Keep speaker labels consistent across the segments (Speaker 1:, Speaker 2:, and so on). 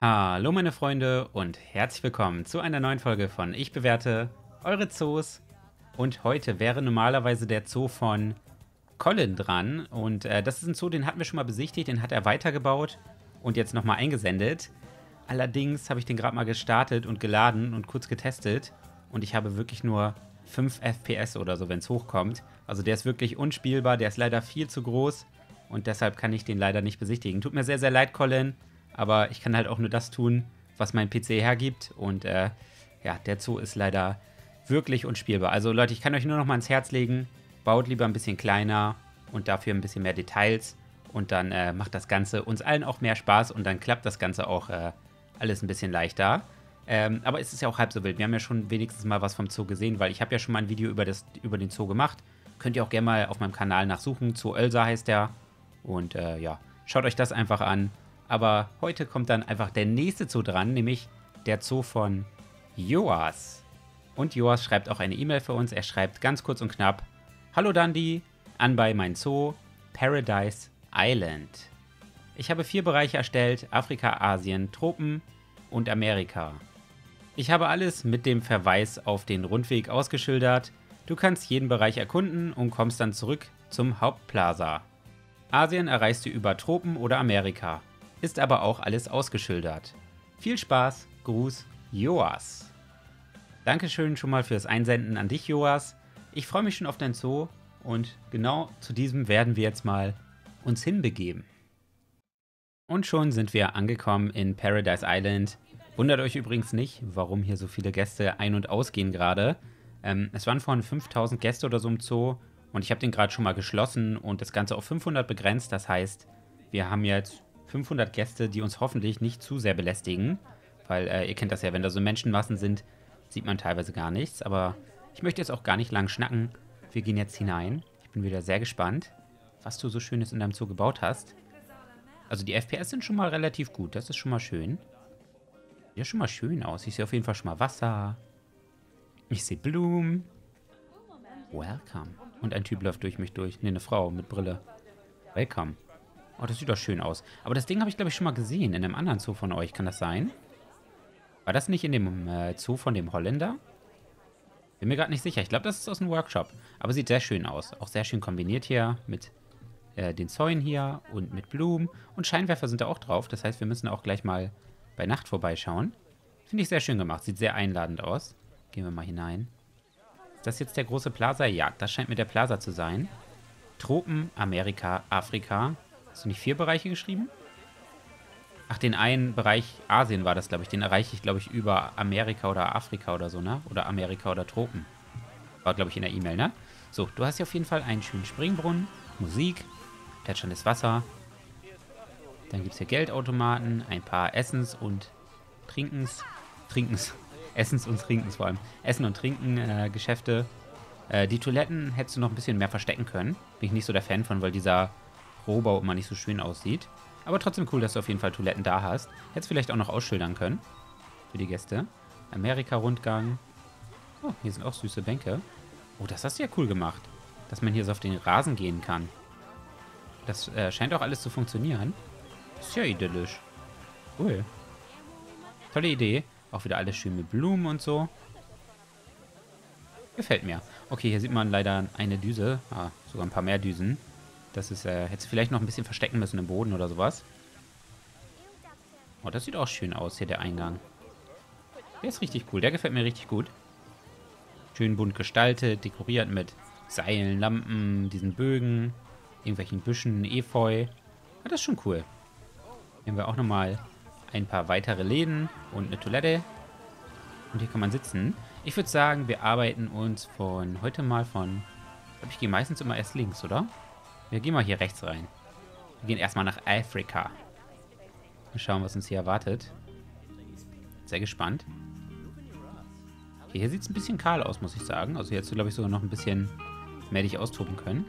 Speaker 1: Hallo meine Freunde und herzlich willkommen zu einer neuen Folge von Ich bewerte eure Zoos. Und heute wäre normalerweise der Zoo von Colin dran. Und äh, das ist ein Zoo, den hatten wir schon mal besichtigt, den hat er weitergebaut und jetzt nochmal eingesendet. Allerdings habe ich den gerade mal gestartet und geladen und kurz getestet. Und ich habe wirklich nur 5 FPS oder so, wenn es hochkommt. Also der ist wirklich unspielbar, der ist leider viel zu groß. Und deshalb kann ich den leider nicht besichtigen. Tut mir sehr, sehr leid, Colin. Aber ich kann halt auch nur das tun, was mein PC hergibt. Und äh, ja, der Zoo ist leider wirklich unspielbar. Also Leute, ich kann euch nur noch mal ans Herz legen. Baut lieber ein bisschen kleiner und dafür ein bisschen mehr Details. Und dann äh, macht das Ganze uns allen auch mehr Spaß. Und dann klappt das Ganze auch äh, alles ein bisschen leichter. Ähm, aber es ist ja auch halb so wild. Wir haben ja schon wenigstens mal was vom Zoo gesehen, weil ich habe ja schon mal ein Video über, das, über den Zoo gemacht. Könnt ihr auch gerne mal auf meinem Kanal nachsuchen. Zoo Ölsa heißt der. Und äh, ja, schaut euch das einfach an. Aber heute kommt dann einfach der nächste Zoo dran, nämlich der Zoo von Joas. Und Joas schreibt auch eine E-Mail für uns. Er schreibt ganz kurz und knapp: Hallo Dandy, an bei mein Zoo Paradise Island. Ich habe vier Bereiche erstellt: Afrika, Asien, Tropen und Amerika. Ich habe alles mit dem Verweis auf den Rundweg ausgeschildert. Du kannst jeden Bereich erkunden und kommst dann zurück zum Hauptplaza. Asien erreichst du über Tropen oder Amerika. Ist aber auch alles ausgeschildert. Viel Spaß, Gruß, Joas. Dankeschön schon mal fürs Einsenden an dich, Joas. Ich freue mich schon auf dein Zoo und genau zu diesem werden wir jetzt mal uns hinbegeben. Und schon sind wir angekommen in Paradise Island, Wundert euch übrigens nicht, warum hier so viele Gäste ein- und ausgehen gerade. Ähm, es waren vorhin 5000 Gäste oder so im Zoo und ich habe den gerade schon mal geschlossen und das Ganze auf 500 begrenzt. Das heißt, wir haben jetzt 500 Gäste, die uns hoffentlich nicht zu sehr belästigen. Weil äh, ihr kennt das ja, wenn da so Menschenmassen sind, sieht man teilweise gar nichts. Aber ich möchte jetzt auch gar nicht lang schnacken. Wir gehen jetzt hinein. Ich bin wieder sehr gespannt, was du so Schönes in deinem Zoo gebaut hast. Also die FPS sind schon mal relativ gut, das ist schon mal schön. Sieht ja schon mal schön aus. Ich sehe auf jeden Fall schon mal Wasser. Ich sehe Blumen. Welcome. Und ein Typ läuft durch mich durch. Ne, eine Frau mit Brille. Welcome. Oh, das sieht doch schön aus. Aber das Ding habe ich, glaube ich, schon mal gesehen. In einem anderen Zoo von euch. Kann das sein? War das nicht in dem äh, Zoo von dem Holländer? Bin mir gerade nicht sicher. Ich glaube, das ist aus dem Workshop. Aber sieht sehr schön aus. Auch sehr schön kombiniert hier mit äh, den Zäunen hier und mit Blumen. Und Scheinwerfer sind da auch drauf. Das heißt, wir müssen auch gleich mal bei Nacht vorbeischauen. Finde ich sehr schön gemacht. Sieht sehr einladend aus. Gehen wir mal hinein. Ist das jetzt der große Plaza? Ja, das scheint mir der Plaza zu sein. Tropen, Amerika, Afrika. Hast du nicht vier Bereiche geschrieben? Ach, den einen Bereich Asien war das, glaube ich. Den erreiche ich, glaube ich, über Amerika oder Afrika oder so, ne? Oder Amerika oder Tropen. War, glaube ich, in der E-Mail, ne? So, du hast hier auf jeden Fall einen schönen Springbrunnen, Musik, plätscherndes Wasser, dann gibt es hier Geldautomaten, ein paar Essens- und Trinkens, Trinkens, Essens- und Trinkens vor allem, Essen- und Trinken-Geschäfte. Äh, äh, die Toiletten hättest du noch ein bisschen mehr verstecken können. Bin ich nicht so der Fan von, weil dieser Rohbau immer nicht so schön aussieht. Aber trotzdem cool, dass du auf jeden Fall Toiletten da hast. Hättest vielleicht auch noch ausschildern können. Für die Gäste. Amerika-Rundgang. Oh, hier sind auch süße Bänke. Oh, das hast du ja cool gemacht. Dass man hier so auf den Rasen gehen kann. Das äh, scheint auch alles zu funktionieren. Ist ja idyllisch. Cool. Tolle Idee. Auch wieder alles schön mit Blumen und so. Gefällt mir. Okay, hier sieht man leider eine Düse. Ah, sogar ein paar mehr Düsen. Das ist, äh, hätte vielleicht noch ein bisschen verstecken müssen im Boden oder sowas. Oh, das sieht auch schön aus, hier der Eingang. Der ist richtig cool. Der gefällt mir richtig gut. Schön bunt gestaltet, dekoriert mit Seilen, Lampen, diesen Bögen, irgendwelchen Büschen, Efeu. Ja, das ist schon cool. Hier haben wir auch nochmal ein paar weitere Läden und eine Toilette. Und hier kann man sitzen. Ich würde sagen, wir arbeiten uns von heute mal von... Ich glaube, ich gehe meistens immer erst links, oder? Wir gehen mal hier rechts rein. Wir gehen erstmal nach Afrika. Mal schauen, was uns hier erwartet. Sehr gespannt. Okay, hier sieht es ein bisschen kahl aus, muss ich sagen. Also hier du, glaube ich, sogar noch ein bisschen mehr dich austoben können.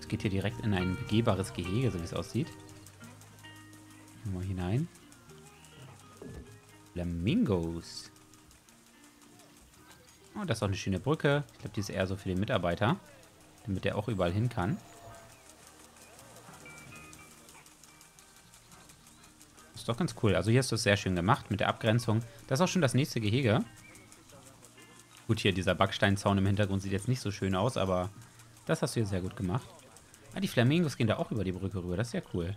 Speaker 1: Es geht hier direkt in ein begehbares Gehege, so wie es aussieht. Mal hinein. Flamingos. Oh, das ist auch eine schöne Brücke. Ich glaube, die ist eher so für den Mitarbeiter. Damit der auch überall hin kann. ist doch ganz cool. Also hier hast du es sehr schön gemacht mit der Abgrenzung. Das ist auch schon das nächste Gehege. Gut, hier dieser Backsteinzaun im Hintergrund sieht jetzt nicht so schön aus, aber das hast du hier sehr gut gemacht. Ah, die Flamingos gehen da auch über die Brücke rüber. Das ist sehr cool.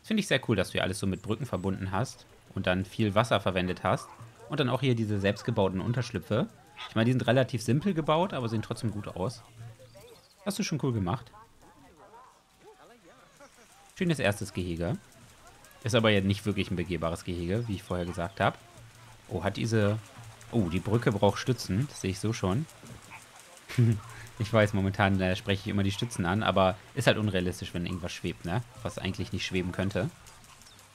Speaker 1: Das finde ich sehr cool, dass du hier alles so mit Brücken verbunden hast und dann viel Wasser verwendet hast. Und dann auch hier diese selbstgebauten Unterschlüpfe. Ich meine, die sind relativ simpel gebaut, aber sehen trotzdem gut aus. Hast du schon cool gemacht. Schönes erstes Gehege. Ist aber ja nicht wirklich ein begehbares Gehege, wie ich vorher gesagt habe. Oh, hat diese... Oh, die Brücke braucht Stützen. Das sehe ich so schon. ich weiß, momentan äh, spreche ich immer die Stützen an, aber ist halt unrealistisch, wenn irgendwas schwebt, ne? Was eigentlich nicht schweben könnte.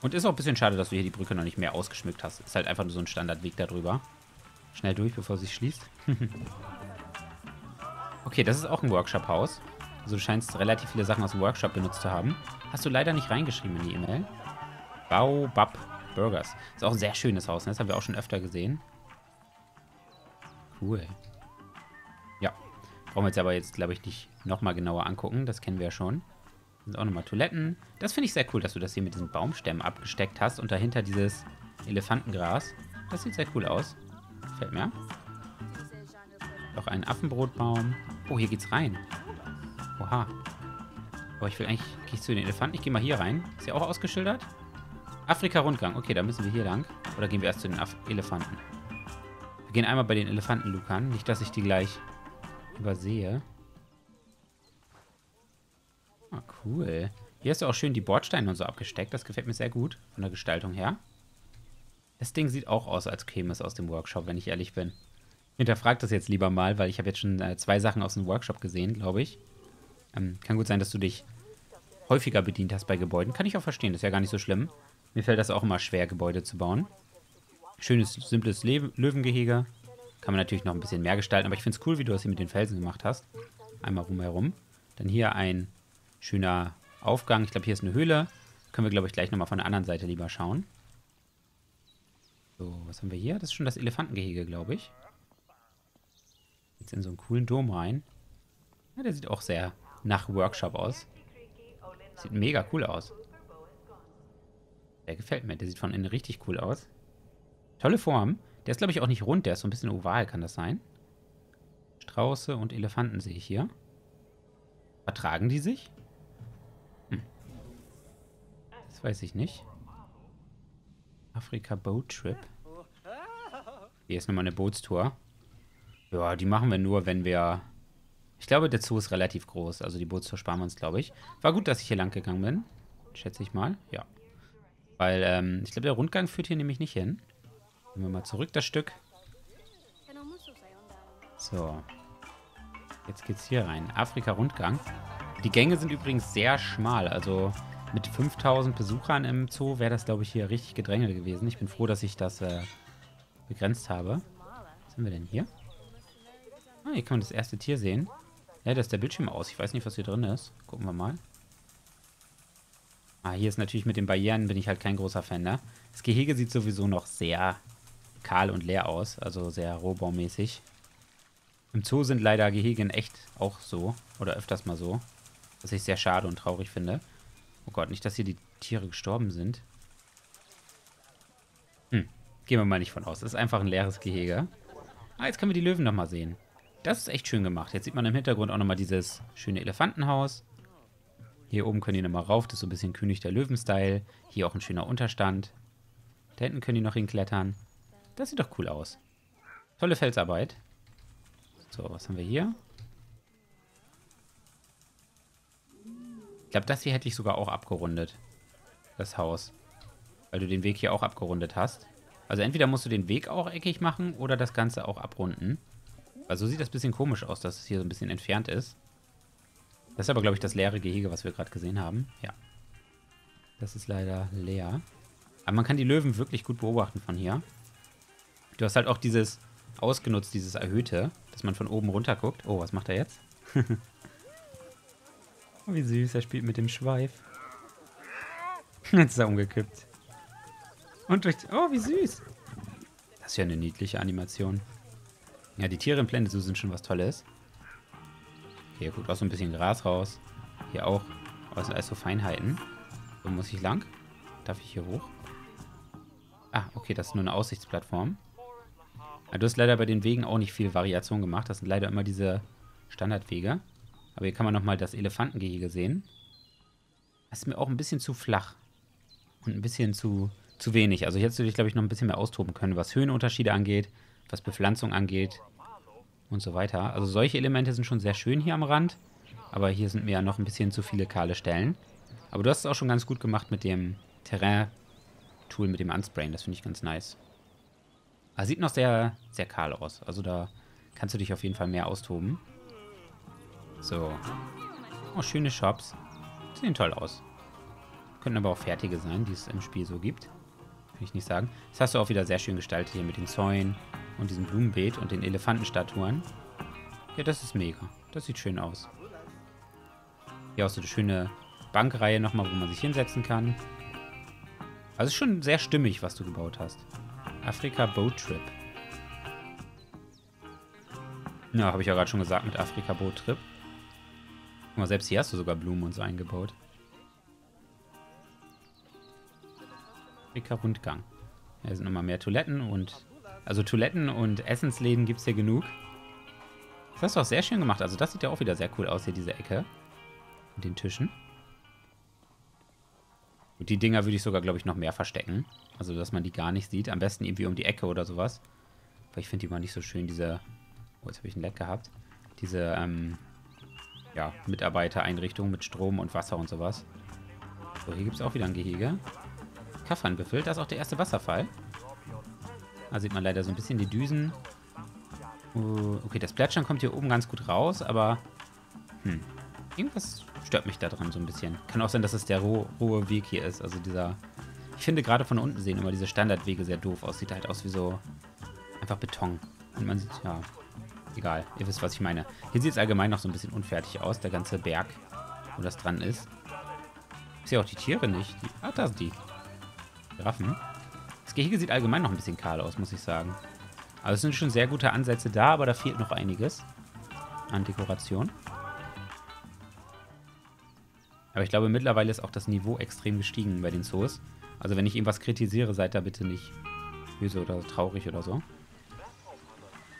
Speaker 1: Und ist auch ein bisschen schade, dass du hier die Brücke noch nicht mehr ausgeschmückt hast. Ist halt einfach nur so ein Standardweg darüber. Schnell durch, bevor sie schließt. okay, das ist auch ein Workshop-Haus. Also du scheinst relativ viele Sachen aus dem Workshop benutzt zu haben. Hast du leider nicht reingeschrieben in die E-Mail. Baobab Burgers. Ist auch ein sehr schönes Haus, ne? Das haben wir auch schon öfter gesehen. Cool. Ja. Brauchen wir jetzt aber jetzt, glaube ich, nicht nochmal genauer angucken. Das kennen wir ja schon. sind auch nochmal Toiletten. Das finde ich sehr cool, dass du das hier mit diesen Baumstämmen abgesteckt hast und dahinter dieses Elefantengras. Das sieht sehr cool aus. Gefällt mir. Noch ein Affenbrotbaum. Oh, hier geht's rein. Oha. Aber ich will eigentlich... Gehe ich zu den Elefanten? Ich gehe mal hier rein. Ist ja auch ausgeschildert? Afrika-Rundgang. Okay, da müssen wir hier lang. Oder gehen wir erst zu den Af Elefanten? Wir gehen einmal bei den Elefanten, Lukan. Nicht, dass ich die gleich übersehe. Ah, cool. Hier hast du auch schön die Bordsteine und so abgesteckt. Das gefällt mir sehr gut von der Gestaltung her. Das Ding sieht auch aus, als käme es aus dem Workshop, wenn ich ehrlich bin. Hinterfrag das jetzt lieber mal, weil ich habe jetzt schon äh, zwei Sachen aus dem Workshop gesehen, glaube ich. Ähm, kann gut sein, dass du dich häufiger bedient hast bei Gebäuden. Kann ich auch verstehen, das ist ja gar nicht so schlimm. Mir fällt das auch immer schwer, Gebäude zu bauen. Schönes, simples Le Löwengehege. Kann man natürlich noch ein bisschen mehr gestalten, aber ich finde es cool, wie du das hier mit den Felsen gemacht hast. Einmal rumherum. Dann hier ein schöner Aufgang. Ich glaube, hier ist eine Höhle. Können wir, glaube ich, gleich nochmal von der anderen Seite lieber schauen. So, was haben wir hier? Das ist schon das Elefantengehege, glaube ich. Jetzt in so einen coolen Dom rein. Ja, der sieht auch sehr nach Workshop aus. Sieht mega cool aus. Der gefällt mir. Der sieht von innen richtig cool aus. Tolle Form. Der ist, glaube ich, auch nicht rund. Der ist so ein bisschen oval, kann das sein? Strauße und Elefanten sehe ich hier. Vertragen die sich? Hm. Das weiß ich nicht. Afrika Boat Trip. Hier ist nochmal eine Bootstour. Ja, die machen wir nur, wenn wir... Ich glaube, der Zoo ist relativ groß. Also die Bootstour sparen wir uns, glaube ich. War gut, dass ich hier lang gegangen bin. Schätze ich mal. Ja. Weil, ähm, ich glaube, der Rundgang führt hier nämlich nicht hin. Nehmen wir mal zurück das Stück. So. Jetzt geht's hier rein. Afrika-Rundgang. Die Gänge sind übrigens sehr schmal. Also mit 5000 Besuchern im Zoo wäre das, glaube ich, hier richtig Gedränge gewesen. Ich bin froh, dass ich das äh, begrenzt habe. Was haben wir denn hier? Ah, hier kann man das erste Tier sehen. Ja, da ist der Bildschirm aus. Ich weiß nicht, was hier drin ist. Gucken wir mal. Ah, hier ist natürlich mit den Barrieren bin ich halt kein großer Fan, ne? Das Gehege sieht sowieso noch sehr kahl und leer aus. Also sehr rohbaumäßig. Im Zoo sind leider Gehege in echt auch so. Oder öfters mal so. Was ich sehr schade und traurig finde. Oh Gott, nicht, dass hier die Tiere gestorben sind. Hm, gehen wir mal nicht von aus. Das ist einfach ein leeres Gehege. Ah, jetzt können wir die Löwen nochmal sehen. Das ist echt schön gemacht. Jetzt sieht man im Hintergrund auch nochmal dieses schöne Elefantenhaus. Hier oben können die nochmal rauf. Das ist so ein bisschen König der Löwen-Style. Hier auch ein schöner Unterstand. Da hinten können die noch hinklettern. Das sieht doch cool aus. Tolle Felsarbeit. So, was haben wir hier? Glaube, das hier hätte ich sogar auch abgerundet. Das Haus. Weil du den Weg hier auch abgerundet hast. Also entweder musst du den Weg auch eckig machen oder das Ganze auch abrunden. Also so sieht das ein bisschen komisch aus, dass es hier so ein bisschen entfernt ist. Das ist aber, glaube ich, das leere Gehege, was wir gerade gesehen haben. Ja. Das ist leider leer. Aber man kann die Löwen wirklich gut beobachten von hier. Du hast halt auch dieses ausgenutzt, dieses Erhöhte, dass man von oben runter guckt. Oh, was macht er jetzt? oh, wie süß, er spielt mit dem Schweif. jetzt ist er umgekippt. Und durch... Oh, wie süß. Das ist ja eine niedliche Animation. Ja, die Tiere im Planet Zoo sind schon was Tolles. Hier guckt auch so ein bisschen Gras raus. Hier auch. Aber es sind alles so Feinheiten. So muss ich lang. Darf ich hier hoch? Ah, okay, das ist nur eine Aussichtsplattform. Aber du hast leider bei den Wegen auch nicht viel Variation gemacht. Das sind leider immer diese Standardwege. Aber hier kann man nochmal das Elefantengehege sehen. Das ist mir auch ein bisschen zu flach. Und ein bisschen zu, zu wenig. Also hier hättest du dich, glaube ich, noch ein bisschen mehr austoben können, was Höhenunterschiede angeht, was Bepflanzung angeht und so weiter. Also solche Elemente sind schon sehr schön hier am Rand. Aber hier sind mir ja noch ein bisschen zu viele kahle Stellen. Aber du hast es auch schon ganz gut gemacht mit dem Terrain-Tool, mit dem Unsprayen. Das finde ich ganz nice. Aber sieht noch sehr, sehr kahl aus. Also da kannst du dich auf jeden Fall mehr austoben. So. Oh, schöne Shops. Sehen toll aus. Könnten aber auch fertige sein, die es im Spiel so gibt. Will ich nicht sagen. Das hast du auch wieder sehr schön gestaltet hier mit den Zäunen und diesem Blumenbeet und den Elefantenstatuen. Ja, das ist mega. Das sieht schön aus. Hier auch so eine schöne Bankreihe nochmal, wo man sich hinsetzen kann. Also ist schon sehr stimmig, was du gebaut hast. Afrika Boat Trip. Ja, habe ich ja gerade schon gesagt mit Afrika Boat Trip. Guck mal, selbst hier hast du sogar Blumen und so eingebaut. Afrika Rundgang. Hier sind nochmal mehr Toiletten und... Also Toiletten und Essensläden gibt es hier genug. Das hast du auch sehr schön gemacht. Also das sieht ja auch wieder sehr cool aus hier, diese Ecke. Mit den Tischen. Und die Dinger würde ich sogar, glaube ich, noch mehr verstecken. Also, dass man die gar nicht sieht. Am besten irgendwie um die Ecke oder sowas. Weil ich finde die mal nicht so schön, diese... Oh, jetzt habe ich ein Leck gehabt. Diese, ähm... Ja, Mitarbeitereinrichtung mit Strom und Wasser und sowas. So, hier gibt es auch wieder ein Gehege. Kaffern befüllt. Da ist auch der erste Wasserfall. Da sieht man leider so ein bisschen die Düsen. Uh, okay, das Plätschern kommt hier oben ganz gut raus, aber... Hm. Irgendwas stört mich da dran so ein bisschen. Kann auch sein, dass es der rohe, rohe Weg hier ist. Also dieser... Ich finde gerade von unten sehen immer diese Standardwege sehr doof aus. Sieht halt aus wie so... Einfach Beton. Und man sieht, ja... Egal, ihr wisst, was ich meine. Hier sieht es allgemein noch so ein bisschen unfertig aus, der ganze Berg, wo das dran ist. Ich sehe auch die Tiere nicht. Die, ah, da sind die. Giraffen. Das Gehege sieht allgemein noch ein bisschen kahl aus, muss ich sagen. Also es sind schon sehr gute Ansätze da, aber da fehlt noch einiges an Dekoration. Aber ich glaube, mittlerweile ist auch das Niveau extrem gestiegen bei den Zoos. Also wenn ich irgendwas kritisiere, seid da bitte nicht böse oder traurig oder so.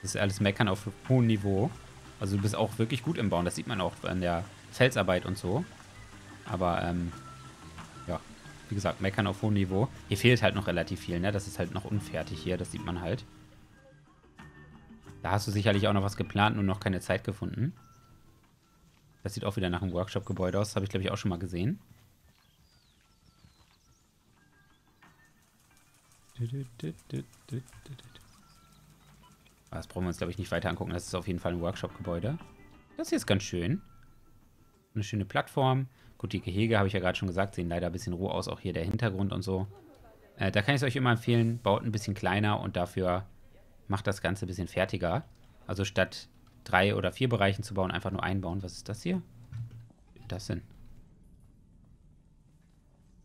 Speaker 1: Das ist alles Meckern auf hohem Niveau. Also du bist auch wirklich gut im Bauen. Das sieht man auch an der Felsarbeit und so. Aber, ähm, ja, wie gesagt, Meckern auf hohem Niveau. Hier fehlt halt noch relativ viel, ne? Das ist halt noch unfertig hier, das sieht man halt. Da hast du sicherlich auch noch was geplant und noch keine Zeit gefunden. Das sieht auch wieder nach einem Workshop-Gebäude aus. Das habe ich, glaube ich, auch schon mal gesehen. Das brauchen wir uns, glaube ich, nicht weiter angucken. Das ist auf jeden Fall ein Workshop-Gebäude. Das hier ist ganz schön. Eine schöne Plattform. Gut, die Gehege, habe ich ja gerade schon gesagt, sehen leider ein bisschen roh aus. Auch hier der Hintergrund und so. Äh, da kann ich es euch immer empfehlen, baut ein bisschen kleiner und dafür macht das Ganze ein bisschen fertiger. Also statt drei oder vier Bereichen zu bauen, einfach nur einbauen. Was ist das hier? Das denn?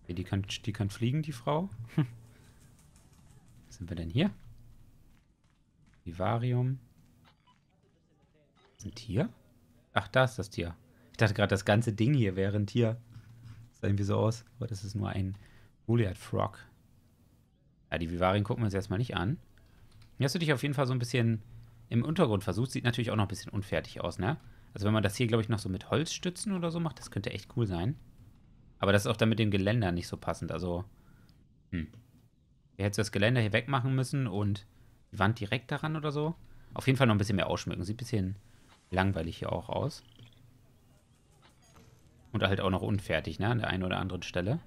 Speaker 1: Die kann, die kann fliegen, die Frau. Was sind wir denn hier? Vivarium. Ist ein Tier? Ach, da ist das Tier. Ich dachte gerade, das ganze Ding hier wäre ein Tier. Sah irgendwie so aus. Aber das ist nur ein Goliath Frog. Ja, die Vivarien gucken wir uns erstmal nicht an. Hier hast du dich auf jeden Fall so ein bisschen im Untergrund versucht. Sieht natürlich auch noch ein bisschen unfertig aus, ne? Also wenn man das hier, glaube ich, noch so mit Holzstützen oder so macht, das könnte echt cool sein. Aber das ist auch dann mit dem Geländer nicht so passend. Also, hm. Hier hättest du das Geländer hier wegmachen müssen und die Wand direkt daran oder so. Auf jeden Fall noch ein bisschen mehr ausschmücken. Sieht ein bisschen langweilig hier auch aus. Und halt auch noch unfertig, ne? An der einen oder anderen Stelle.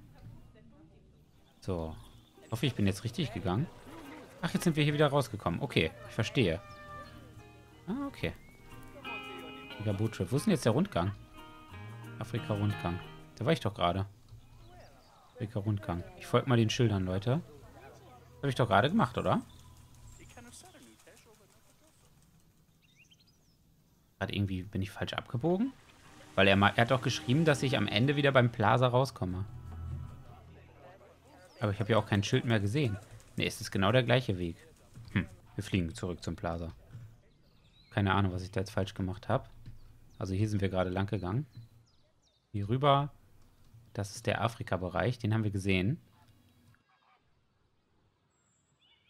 Speaker 1: So. Ich hoffe, ich bin jetzt richtig gegangen. Ach, jetzt sind wir hier wieder rausgekommen. Okay, ich verstehe. Ah, okay. Boottrip. Wo ist denn jetzt der Rundgang? Afrika-Rundgang. Da war ich doch gerade. Afrika-Rundgang. Ich folge mal den Schildern, Leute. Habe ich doch gerade gemacht, oder? Gerade irgendwie bin ich falsch abgebogen. Weil er, er hat doch geschrieben, dass ich am Ende wieder beim Plaza rauskomme. Aber ich habe ja auch kein Schild mehr gesehen. Ne, es ist genau der gleiche Weg. Hm, wir fliegen zurück zum Plaza. Keine Ahnung, was ich da jetzt falsch gemacht habe. Also hier sind wir gerade lang gegangen. Hier rüber, das ist der Afrika-Bereich, den haben wir gesehen.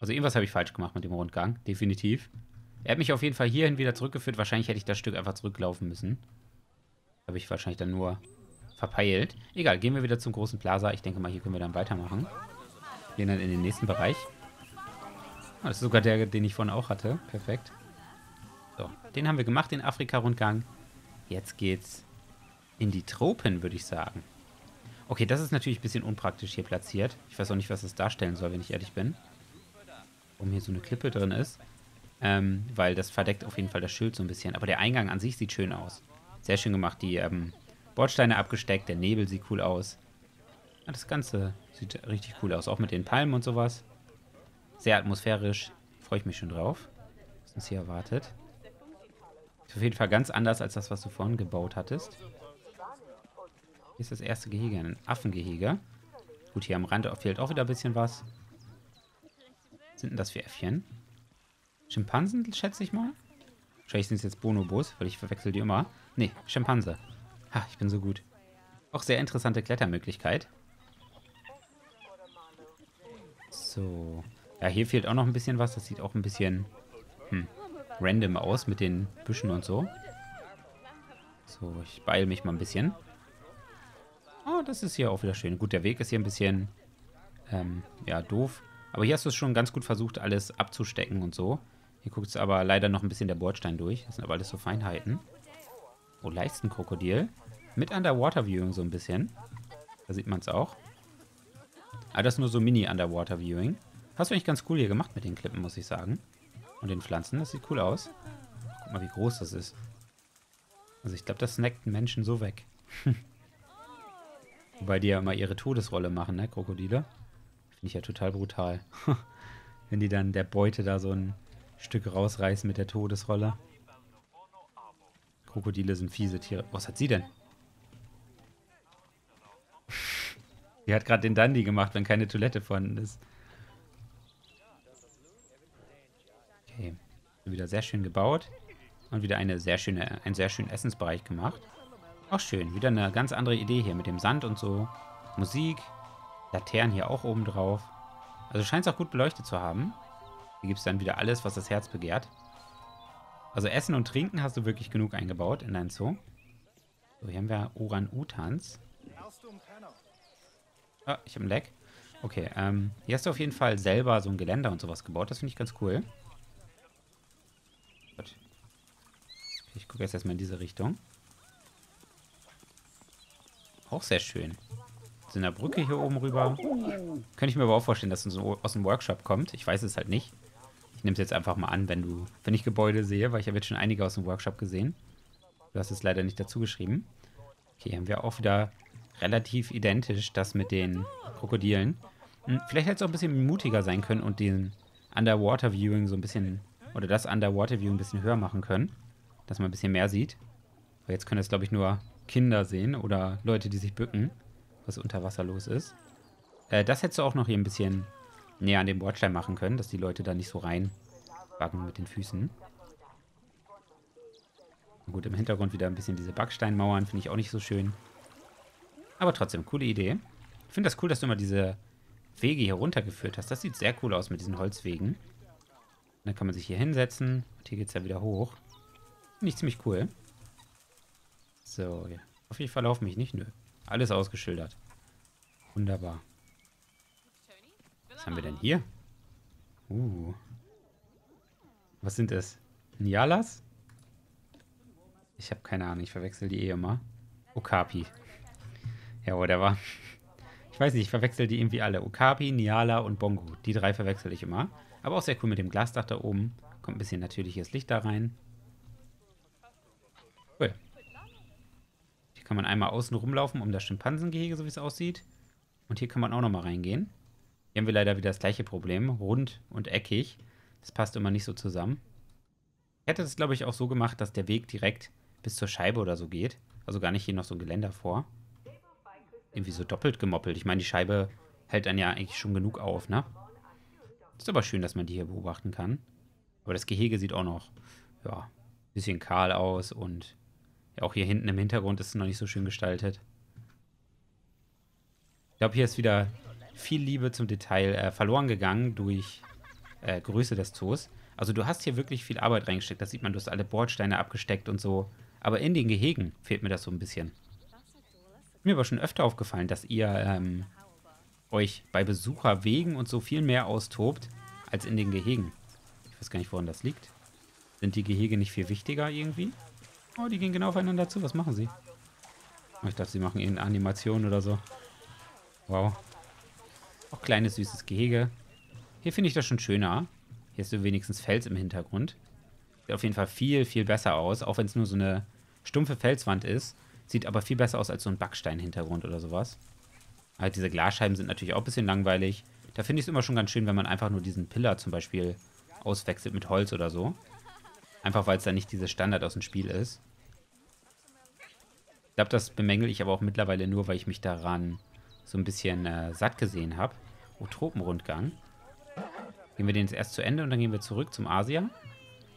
Speaker 1: Also irgendwas habe ich falsch gemacht mit dem Rundgang, definitiv. Er hat mich auf jeden Fall hierhin wieder zurückgeführt. Wahrscheinlich hätte ich das Stück einfach zurücklaufen müssen. Habe ich wahrscheinlich dann nur verpeilt. Egal, gehen wir wieder zum großen Plaza. Ich denke mal, hier können wir dann weitermachen. Gehen dann in den nächsten Bereich. Ah, das ist sogar der, den ich vorhin auch hatte. Perfekt. So, den haben wir gemacht, den Afrika-Rundgang. Jetzt geht's in die Tropen, würde ich sagen. Okay, das ist natürlich ein bisschen unpraktisch hier platziert. Ich weiß auch nicht, was das darstellen soll, wenn ich ehrlich bin. Warum hier so eine Klippe drin ist. Ähm, weil das verdeckt auf jeden Fall das Schild so ein bisschen. Aber der Eingang an sich sieht schön aus. Sehr schön gemacht. Die ähm, Bordsteine abgesteckt, der Nebel sieht cool aus. Ja, das Ganze sieht richtig cool aus. Auch mit den Palmen und sowas. Sehr atmosphärisch. Freue ich mich schon drauf. Was uns hier erwartet. Ist auf jeden Fall ganz anders als das, was du vorhin gebaut hattest. Hier ist das erste Gehege, ein Affengehege. Gut, hier am Rand fehlt auch wieder ein bisschen was. Was sind denn das für Äffchen? Schimpansen, schätze ich mal? Wahrscheinlich sind es jetzt Bonobos, weil ich verwechsel die immer. Nee, Schimpanse. Ha, ich bin so gut. Auch sehr interessante Klettermöglichkeit. So. Ja, hier fehlt auch noch ein bisschen was. Das sieht auch ein bisschen hm, random aus mit den Büschen und so. So, ich beeile mich mal ein bisschen. Oh, das ist hier auch wieder schön. Gut, der Weg ist hier ein bisschen, ähm, ja, doof. Aber hier hast du es schon ganz gut versucht, alles abzustecken und so. Hier guckt es aber leider noch ein bisschen der Bordstein durch. Das sind aber alles so Feinheiten. Oh, Leistenkrokodil. Mit Underwater Viewing so ein bisschen. Da sieht man es auch. Aber das ist nur so Mini-Underwater Viewing. Hast du eigentlich ganz cool hier gemacht mit den Klippen, muss ich sagen. Und den Pflanzen. Das sieht cool aus. Guck mal, wie groß das ist. Also ich glaube, das snackt Menschen so weg. Wobei die ja immer ihre Todesrolle machen, ne, Krokodile. Finde ich ja total brutal. Wenn die dann der Beute da so ein Stück rausreißen mit der Todesrolle. Krokodile sind fiese Tiere. Was hat sie denn? Die hat gerade den Dandy gemacht, wenn keine Toilette vorhanden ist. Okay. Wieder sehr schön gebaut. Und wieder eine sehr schöne, einen sehr schönen Essensbereich gemacht. Auch schön. Wieder eine ganz andere Idee hier mit dem Sand und so. Musik. Laternen hier auch oben drauf. Also scheint es auch gut beleuchtet zu haben. Hier gibt es dann wieder alles, was das Herz begehrt. Also Essen und Trinken hast du wirklich genug eingebaut in dein Zoo. So, hier haben wir Oran-Utans. Ah, ich habe einen Leck. Okay, ähm, hier hast du auf jeden Fall selber so ein Geländer und sowas gebaut. Das finde ich ganz cool. Gut. Ich gucke jetzt erstmal in diese Richtung. Auch sehr schön. So eine Brücke hier oben rüber. Könnte ich mir aber auch vorstellen, dass es aus dem Workshop kommt. Ich weiß es halt nicht. Ich nehme es jetzt einfach mal an, wenn du, wenn ich Gebäude sehe, weil ich habe jetzt schon einige aus dem Workshop gesehen. Du hast es leider nicht dazu geschrieben. Okay, haben wir auch wieder relativ identisch das mit den Krokodilen. Hm, vielleicht hätte es auch ein bisschen mutiger sein können und den Underwater Viewing so ein bisschen, oder das Underwater Viewing ein bisschen höher machen können, dass man ein bisschen mehr sieht. Weil jetzt können es, glaube ich, nur Kinder sehen oder Leute, die sich bücken, was unter Wasser los ist. Äh, das hättest du auch noch hier ein bisschen näher an den Bordstein machen können, dass die Leute da nicht so reinbacken mit den Füßen. Gut, im Hintergrund wieder ein bisschen diese Backsteinmauern, finde ich auch nicht so schön. Aber trotzdem, coole Idee. Ich finde das cool, dass du immer diese Wege hier runtergeführt hast. Das sieht sehr cool aus mit diesen Holzwegen. Und dann kann man sich hier hinsetzen. Und hier geht es ja wieder hoch. Finde ich ziemlich cool. So, ja. Hoffe, ich verlaufe mich nicht. Nö. Alles ausgeschildert. Wunderbar. Was haben wir denn hier? Uh. Was sind es? Nialas? Ich habe keine Ahnung. Ich verwechsel die eh immer. Okapi. Ja, whatever. Ich weiß nicht, ich verwechsel die irgendwie alle. Okapi, Niala und Bongo. Die drei verwechsel ich immer. Aber auch sehr cool mit dem Glasdach da oben. Kommt ein bisschen natürliches Licht da rein. Cool. Hier kann man einmal außen rumlaufen um das Schimpansengehege, so wie es aussieht. Und hier kann man auch nochmal reingehen. Hier haben wir leider wieder das gleiche Problem. Rund und eckig. Das passt immer nicht so zusammen. Ich hätte das, glaube ich, auch so gemacht, dass der Weg direkt bis zur Scheibe oder so geht. Also gar nicht hier noch so ein Geländer vor. Irgendwie so doppelt gemoppelt. Ich meine, die Scheibe hält dann ja eigentlich schon genug auf, ne? Ist aber schön, dass man die hier beobachten kann. Aber das Gehege sieht auch noch, ja, ein bisschen kahl aus und auch hier hinten im Hintergrund ist es noch nicht so schön gestaltet. Ich glaube, hier ist wieder viel Liebe zum Detail äh, verloren gegangen durch äh, Größe des Zoos. Also du hast hier wirklich viel Arbeit reingesteckt. Das sieht man, du hast alle Bordsteine abgesteckt und so. Aber in den Gehegen fehlt mir das so ein bisschen. Mir aber schon öfter aufgefallen, dass ihr ähm, euch bei Besucherwegen und so viel mehr austobt als in den Gehegen. Ich weiß gar nicht, woran das liegt. Sind die Gehege nicht viel wichtiger irgendwie? Oh, die gehen genau aufeinander zu. Was machen sie? Ich dachte, sie machen irgendeine Animation oder so. Wow. Auch kleines, süßes Gehege. Hier finde ich das schon schöner. Hier ist so wenigstens Fels im Hintergrund. Sieht auf jeden Fall viel, viel besser aus. Auch wenn es nur so eine stumpfe Felswand ist. Sieht aber viel besser aus als so ein Backstein-Hintergrund oder sowas. Halt, diese Glasscheiben sind natürlich auch ein bisschen langweilig. Da finde ich es immer schon ganz schön, wenn man einfach nur diesen Pillar zum Beispiel auswechselt mit Holz oder so. Einfach weil es dann nicht dieses Standard aus dem Spiel ist. Ich glaube, das bemängel ich aber auch mittlerweile nur, weil ich mich daran so ein bisschen äh, satt gesehen habe. Oh, Tropenrundgang. Gehen wir den jetzt erst zu Ende und dann gehen wir zurück zum Asia.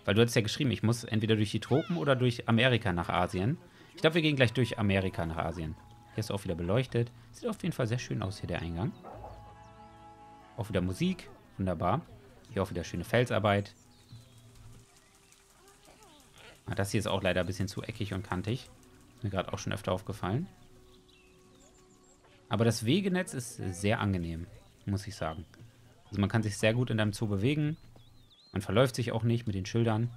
Speaker 1: Weil du hast ja geschrieben, ich muss entweder durch die Tropen oder durch Amerika nach Asien. Ich glaube, wir gehen gleich durch Amerika nach Asien. Hier ist auch wieder beleuchtet. Sieht auf jeden Fall sehr schön aus hier, der Eingang. Auch wieder Musik. Wunderbar. Hier auch wieder schöne Felsarbeit. Ah, das hier ist auch leider ein bisschen zu eckig und kantig. Mir gerade auch schon öfter aufgefallen. Aber das Wegenetz ist sehr angenehm, muss ich sagen. Also man kann sich sehr gut in deinem Zoo bewegen. Man verläuft sich auch nicht mit den Schildern.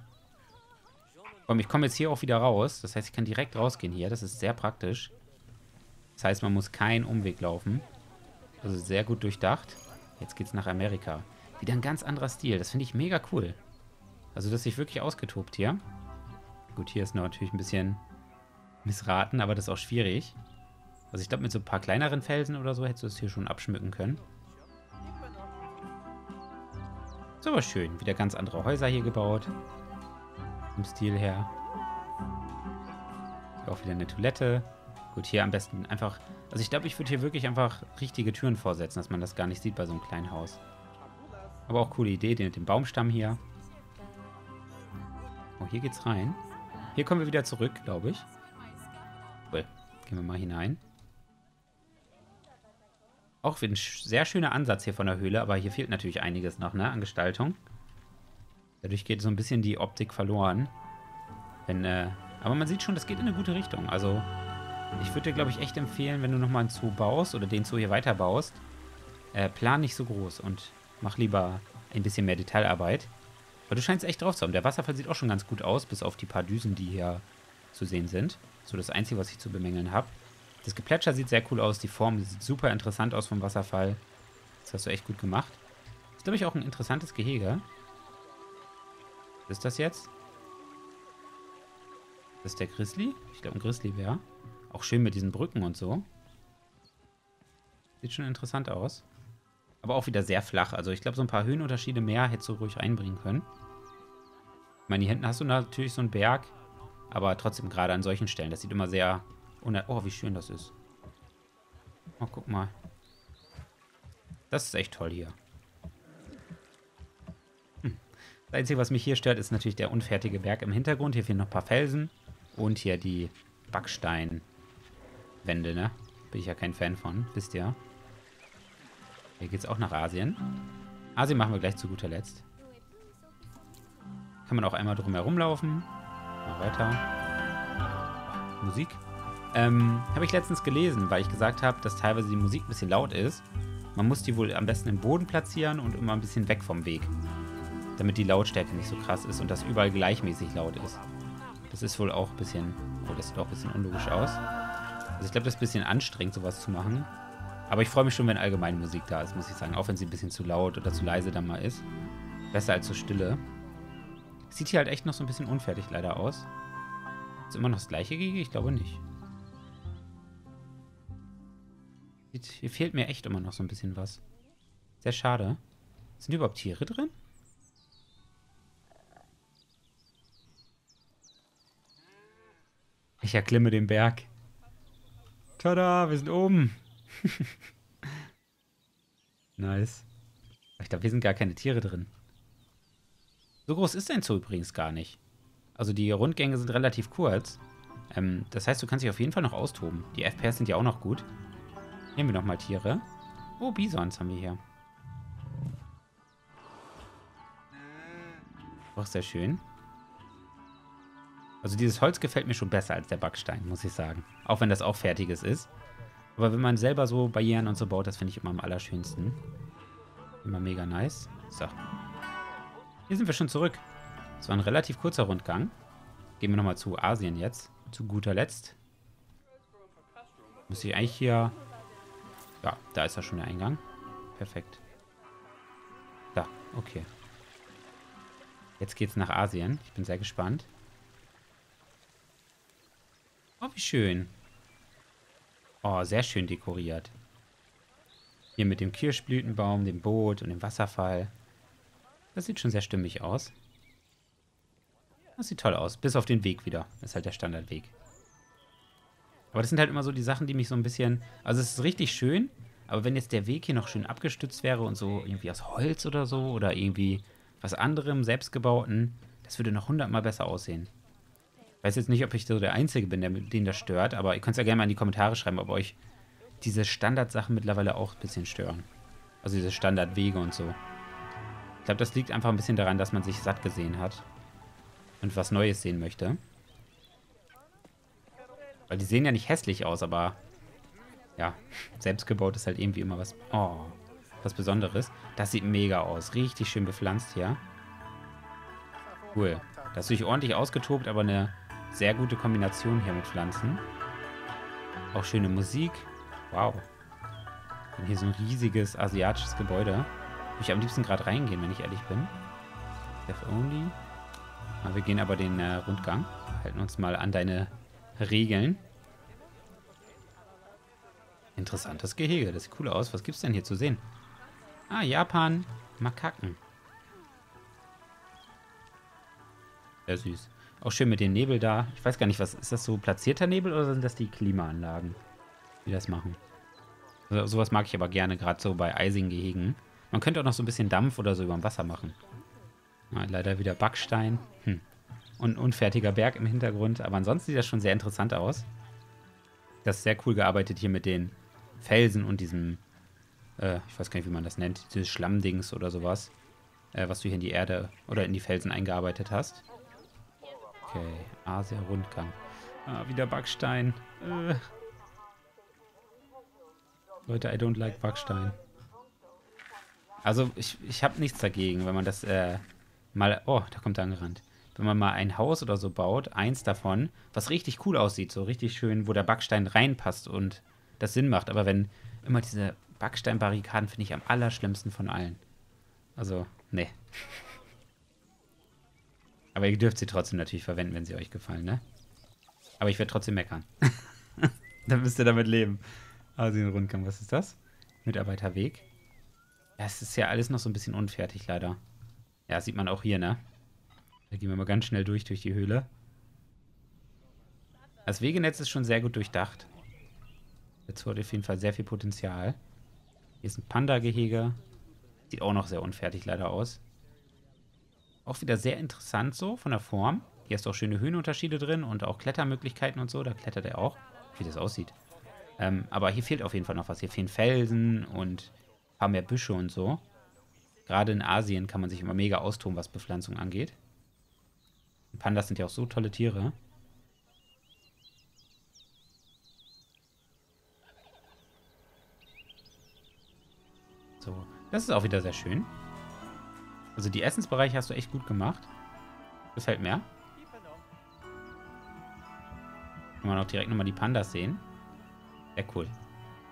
Speaker 1: Und ich komme jetzt hier auch wieder raus. Das heißt, ich kann direkt rausgehen hier. Das ist sehr praktisch. Das heißt, man muss keinen Umweg laufen. Also sehr gut durchdacht. Jetzt geht's nach Amerika. Wieder ein ganz anderer Stil. Das finde ich mega cool. Also das ist sich wirklich ausgetobt hier. Gut, hier ist natürlich ein bisschen missraten, aber das ist auch schwierig. Also ich glaube, mit so ein paar kleineren Felsen oder so hättest du es hier schon abschmücken können. Ist aber schön. Wieder ganz andere Häuser hier gebaut. Im Stil her. Hier auch wieder eine Toilette. Gut, hier am besten einfach... Also ich glaube, ich würde hier wirklich einfach richtige Türen vorsetzen, dass man das gar nicht sieht bei so einem kleinen Haus. Aber auch coole Idee, den mit dem Baumstamm hier. Oh, hier geht's rein. Hier kommen wir wieder zurück, glaube ich. Cool. Gehen wir mal hinein. Auch ein sehr schöner Ansatz hier von der Höhle, aber hier fehlt natürlich einiges noch, ne, an Gestaltung. Dadurch geht so ein bisschen die Optik verloren. Wenn, äh, aber man sieht schon, das geht in eine gute Richtung. Also, ich würde dir, glaube ich, echt empfehlen, wenn du nochmal einen Zoo baust oder den Zoo hier weiterbaust, äh, plan nicht so groß und mach lieber ein bisschen mehr Detailarbeit. Aber du scheinst echt drauf zu haben. Der Wasserfall sieht auch schon ganz gut aus, bis auf die paar Düsen, die hier zu sehen sind. So das Einzige, was ich zu bemängeln habe. Das Geplätscher sieht sehr cool aus. Die Form sieht super interessant aus vom Wasserfall. Das hast du echt gut gemacht. Das ist, glaube ich, auch ein interessantes Gehege. Was ist das jetzt? Das ist der Grizzly? Ich glaube, ein Grizzly wäre. Auch schön mit diesen Brücken und so. Sieht schon interessant aus. Aber auch wieder sehr flach. Also ich glaube, so ein paar Höhenunterschiede mehr hättest du ruhig reinbringen können. Ich meine, hier hinten hast du natürlich so einen Berg. Aber trotzdem gerade an solchen Stellen. Das sieht immer sehr und, oh, wie schön das ist. Oh, guck mal. Das ist echt toll hier. Hm. Das Einzige, was mich hier stört, ist natürlich der unfertige Berg im Hintergrund. Hier fehlen noch ein paar Felsen. Und hier die Backsteinwände, ne? Bin ich ja kein Fan von, wisst ihr. Hier geht's auch nach Asien. Asien machen wir gleich zu guter Letzt. Kann man auch einmal drum herum laufen. Mal weiter. Musik. Ähm, habe ich letztens gelesen, weil ich gesagt habe, dass teilweise die Musik ein bisschen laut ist. Man muss die wohl am besten im Boden platzieren und immer ein bisschen weg vom Weg. Damit die Lautstärke nicht so krass ist und das überall gleichmäßig laut ist. Das ist wohl auch ein bisschen. Oh, das sieht auch ein bisschen unlogisch aus. Also ich glaube, das ist ein bisschen anstrengend, sowas zu machen. Aber ich freue mich schon, wenn allgemeine Musik da ist, muss ich sagen. Auch wenn sie ein bisschen zu laut oder zu leise dann mal ist. Besser als zu stille. Sieht hier halt echt noch so ein bisschen unfertig leider aus. Ist immer noch das gleiche Gege? Ich glaube nicht. Hier fehlt mir echt immer noch so ein bisschen was. Sehr schade. Sind überhaupt Tiere drin? Ich erklimme den Berg. Tada, wir sind oben. nice. Ich glaube, hier sind gar keine Tiere drin. So groß ist dein Zoo übrigens gar nicht. Also die Rundgänge sind relativ kurz. Ähm, das heißt, du kannst dich auf jeden Fall noch austoben. Die FPS sind ja auch noch gut. Nehmen wir nochmal Tiere. Oh, Bisons haben wir hier. Auch sehr schön. Also dieses Holz gefällt mir schon besser als der Backstein, muss ich sagen. Auch wenn das auch fertiges ist. Aber wenn man selber so Barrieren und so baut, das finde ich immer am allerschönsten. Immer mega nice. So. Hier sind wir schon zurück. Das war ein relativ kurzer Rundgang. Gehen wir nochmal zu Asien jetzt. Zu guter Letzt. Muss ich eigentlich hier... Ja, da ist ja schon der Eingang. Perfekt. Da, okay. Jetzt geht's nach Asien. Ich bin sehr gespannt. Oh, wie schön. Oh, sehr schön dekoriert. Hier mit dem Kirschblütenbaum, dem Boot und dem Wasserfall. Das sieht schon sehr stimmig aus. Das sieht toll aus. Bis auf den Weg wieder. Das ist halt der Standardweg. Aber das sind halt immer so die Sachen, die mich so ein bisschen... Also es ist richtig schön, aber wenn jetzt der Weg hier noch schön abgestützt wäre und so irgendwie aus Holz oder so oder irgendwie was anderem, selbstgebauten, das würde noch hundertmal besser aussehen. Ich weiß jetzt nicht, ob ich so der Einzige bin, der, den das stört, aber ihr könnt es ja gerne mal in die Kommentare schreiben, ob euch diese Standardsachen mittlerweile auch ein bisschen stören. Also diese Standardwege und so. Ich glaube, das liegt einfach ein bisschen daran, dass man sich satt gesehen hat und was Neues sehen möchte. Weil die sehen ja nicht hässlich aus, aber ja, selbstgebaut ist halt irgendwie immer was, oh, was Besonderes. Das sieht mega aus. Richtig schön bepflanzt hier. Cool. Das ist natürlich ordentlich ausgetobt, aber eine sehr gute Kombination hier mit Pflanzen. Auch schöne Musik. Wow. Und hier so ein riesiges asiatisches Gebäude. Würde ich am liebsten gerade reingehen, wenn ich ehrlich bin. Death Only. Aber wir gehen aber den äh, Rundgang. Halten uns mal an deine Regeln. Interessantes Gehege. Das sieht cool aus. Was gibt's denn hier zu sehen? Ah, Japan. Makaken. Sehr süß. Auch schön mit dem Nebel da. Ich weiß gar nicht, was ist das so platzierter Nebel oder sind das die Klimaanlagen, die das machen? Also, sowas mag ich aber gerne, gerade so bei eisigen Gehegen. Man könnte auch noch so ein bisschen Dampf oder so über dem Wasser machen. Ah, leider wieder Backstein. Hm. Und ein unfertiger Berg im Hintergrund. Aber ansonsten sieht das schon sehr interessant aus. Das ist sehr cool gearbeitet hier mit den Felsen und diesem, äh, ich weiß gar nicht, wie man das nennt, dieses Schlammdings oder sowas, äh, was du hier in die Erde oder in die Felsen eingearbeitet hast. Okay, Asia-Rundgang. Ah, wieder Backstein. Äh. Leute, I don't like Backstein. Also, ich, ich habe nichts dagegen, wenn man das äh, mal... Oh, da kommt er angerannt. Wenn man mal ein Haus oder so baut, eins davon, was richtig cool aussieht, so richtig schön, wo der Backstein reinpasst und das Sinn macht. Aber wenn immer diese Backsteinbarrikaden finde ich am allerschlimmsten von allen. Also, nee. Aber ihr dürft sie trotzdem natürlich verwenden, wenn sie euch gefallen, ne? Aber ich werde trotzdem meckern. Dann müsst ihr damit leben. Asien-Rundgang, was ist das? Mitarbeiterweg. Ja, es ist ja alles noch so ein bisschen unfertig, leider. Ja, sieht man auch hier, ne? Da gehen wir mal ganz schnell durch, durch die Höhle. Das Wegenetz ist schon sehr gut durchdacht. Jetzt hat auf jeden Fall sehr viel Potenzial. Hier ist ein Panda-Gehege. Sieht auch noch sehr unfertig leider aus. Auch wieder sehr interessant so von der Form. Hier hast du auch schöne Höhenunterschiede drin und auch Klettermöglichkeiten und so. Da klettert er auch, wie das aussieht. Ähm, aber hier fehlt auf jeden Fall noch was. Hier fehlen Felsen und ein paar mehr Büsche und so. Gerade in Asien kann man sich immer mega austoben, was Bepflanzung angeht. Pandas sind ja auch so tolle Tiere. So, das ist auch wieder sehr schön. Also die Essensbereiche hast du echt gut gemacht. Gefällt mir. Kann man auch direkt nochmal die Pandas sehen. Sehr cool.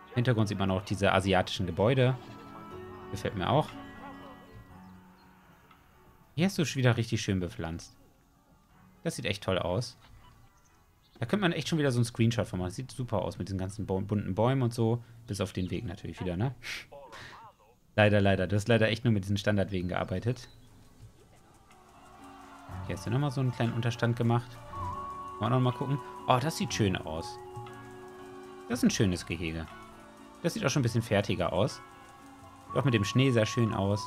Speaker 1: Im Hintergrund sieht man auch diese asiatischen Gebäude. Gefällt mir auch. Hier hast du schon wieder richtig schön bepflanzt. Das sieht echt toll aus. Da könnte man echt schon wieder so einen Screenshot von machen. Das sieht super aus mit diesen ganzen bunten Bäumen und so. Bis auf den Weg natürlich wieder, ne? Leider, leider. Du hast leider echt nur mit diesen Standardwegen gearbeitet. Hier hast du nochmal so einen kleinen Unterstand gemacht. Wollen wir noch mal gucken. Oh, das sieht schön aus. Das ist ein schönes Gehege. Das sieht auch schon ein bisschen fertiger aus. Sieht auch mit dem Schnee sehr schön aus.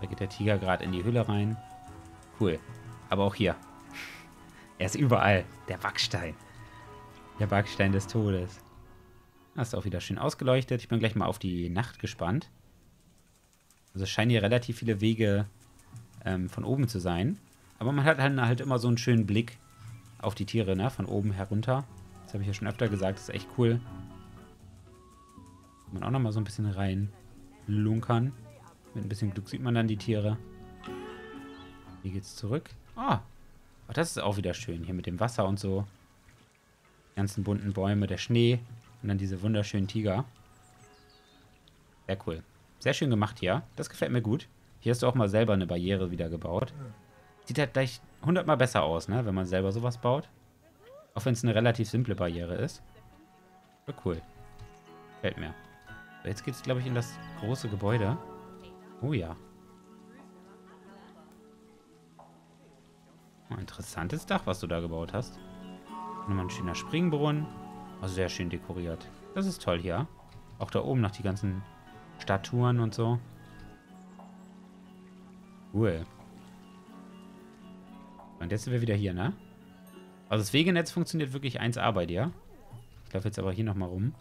Speaker 1: Da geht der Tiger gerade in die Hülle rein. Cool. Aber auch hier. Er ist überall. Der Backstein. Der Backstein des Todes. Das ist auch wieder schön ausgeleuchtet. Ich bin gleich mal auf die Nacht gespannt. Also es scheinen hier relativ viele Wege ähm, von oben zu sein. Aber man hat halt, halt immer so einen schönen Blick auf die Tiere, ne? Von oben herunter. Das habe ich ja schon öfter gesagt, das ist echt cool. Kann man auch nochmal so ein bisschen rein lunkern. Mit ein bisschen Glück sieht man dann die Tiere. Hier geht's zurück. Ah, oh, das ist auch wieder schön. Hier mit dem Wasser und so. Die ganzen bunten Bäume, der Schnee und dann diese wunderschönen Tiger. Sehr cool. Sehr schön gemacht hier. Das gefällt mir gut. Hier hast du auch mal selber eine Barriere wieder gebaut. Sieht halt gleich hundertmal besser aus, ne? Wenn man selber sowas baut. Auch wenn es eine relativ simple Barriere ist. Aber cool. Gefällt mir. Jetzt geht es, glaube ich, in das große Gebäude. Oh ja. Ein interessantes Dach, was du da gebaut hast. Nochmal ein schöner Springbrunnen. Oh, sehr schön dekoriert. Das ist toll hier. Auch da oben noch die ganzen Statuen und so. Cool. Und jetzt sind wir wieder hier, ne? Also das Wegenetz funktioniert wirklich 1A bei dir. Ich laufe jetzt aber hier nochmal rum.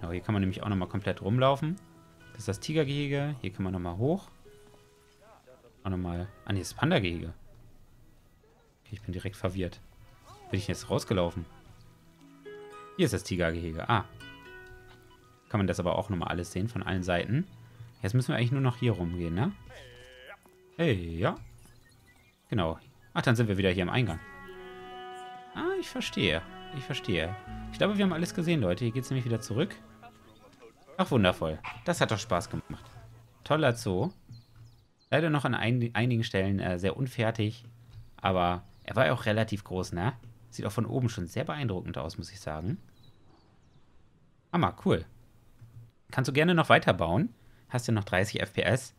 Speaker 1: Genau, hier kann man nämlich auch nochmal komplett rumlaufen. Das ist das Tigergehege. Hier kann man nochmal hoch. Auch nochmal... Ah, ne, das Panda-Gehege. Okay, ich bin direkt verwirrt. Bin ich jetzt rausgelaufen? Hier ist das Tigergehege. Ah. Kann man das aber auch nochmal alles sehen von allen Seiten. Jetzt müssen wir eigentlich nur noch hier rumgehen, ne? Hey, ja. Genau. Ach, dann sind wir wieder hier am Eingang. Ah, ich verstehe. Ich verstehe. Ich glaube, wir haben alles gesehen, Leute. Hier geht es nämlich wieder zurück. Ach, wundervoll. Das hat doch Spaß gemacht. Toller Zoo. Leider noch an ein, einigen Stellen äh, sehr unfertig. Aber er war ja auch relativ groß, ne? Sieht auch von oben schon sehr beeindruckend aus, muss ich sagen. Hammer, cool. Kannst du gerne noch weiterbauen. Hast ja noch 30 FPS.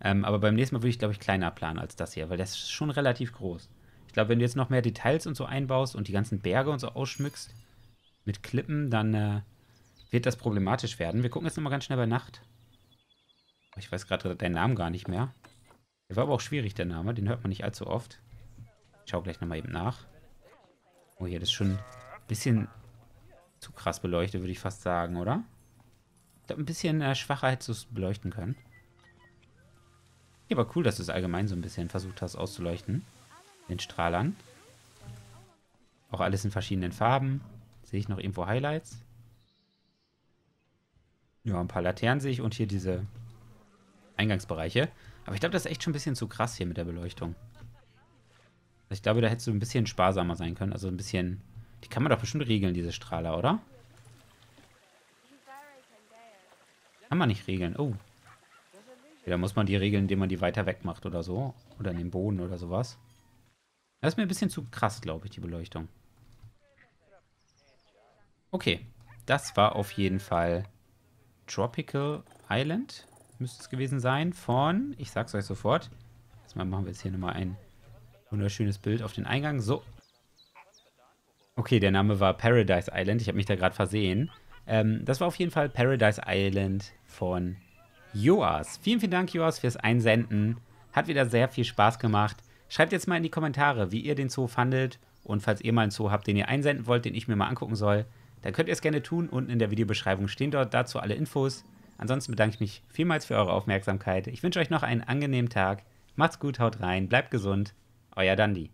Speaker 1: Ähm, aber beim nächsten Mal würde ich, glaube ich, kleiner planen als das hier, weil das ist schon relativ groß. Ich glaube, wenn du jetzt noch mehr Details und so einbaust und die ganzen Berge und so ausschmückst mit Klippen, dann äh, wird das problematisch werden. Wir gucken jetzt nochmal ganz schnell bei Nacht. Ich weiß gerade deinen Namen gar nicht mehr. Der war aber auch schwierig, der Name. Den hört man nicht allzu oft. Ich schau gleich nochmal eben nach. Oh, hier, das ist schon ein bisschen zu krass beleuchtet, würde ich fast sagen, oder? Ich glaube, ein bisschen äh, schwacher hättest du es beleuchten können. Ja, aber cool, dass du es allgemein so ein bisschen versucht hast auszuleuchten. Den Strahlern. Auch alles in verschiedenen Farben. Sehe ich noch irgendwo Highlights? Ja, ein paar Laternen sehe ich und hier diese Eingangsbereiche. Aber ich glaube, das ist echt schon ein bisschen zu krass hier mit der Beleuchtung. Also ich glaube, da hättest du ein bisschen sparsamer sein können. Also ein bisschen... Die kann man doch bestimmt regeln, diese Strahler, oder? Kann man nicht regeln. Oh, da muss man die regeln, indem man die weiter weg macht oder so. Oder in den Boden oder sowas. Das ist mir ein bisschen zu krass, glaube ich, die Beleuchtung. Okay. Das war auf jeden Fall Tropical Island. Müsste es gewesen sein von, ich sag's euch sofort. Erstmal machen wir jetzt hier nochmal ein wunderschönes Bild auf den Eingang. So. Okay, der Name war Paradise Island. Ich habe mich da gerade versehen. Ähm, das war auf jeden Fall Paradise Island von Joas. Vielen, vielen Dank, Joas, fürs Einsenden. Hat wieder sehr viel Spaß gemacht. Schreibt jetzt mal in die Kommentare, wie ihr den Zoo fandet. Und falls ihr mal einen Zoo habt, den ihr einsenden wollt, den ich mir mal angucken soll, dann könnt ihr es gerne tun. Unten in der Videobeschreibung stehen dort dazu alle Infos. Ansonsten bedanke ich mich vielmals für eure Aufmerksamkeit. Ich wünsche euch noch einen angenehmen Tag. Macht's gut, haut rein, bleibt gesund. Euer Dandy.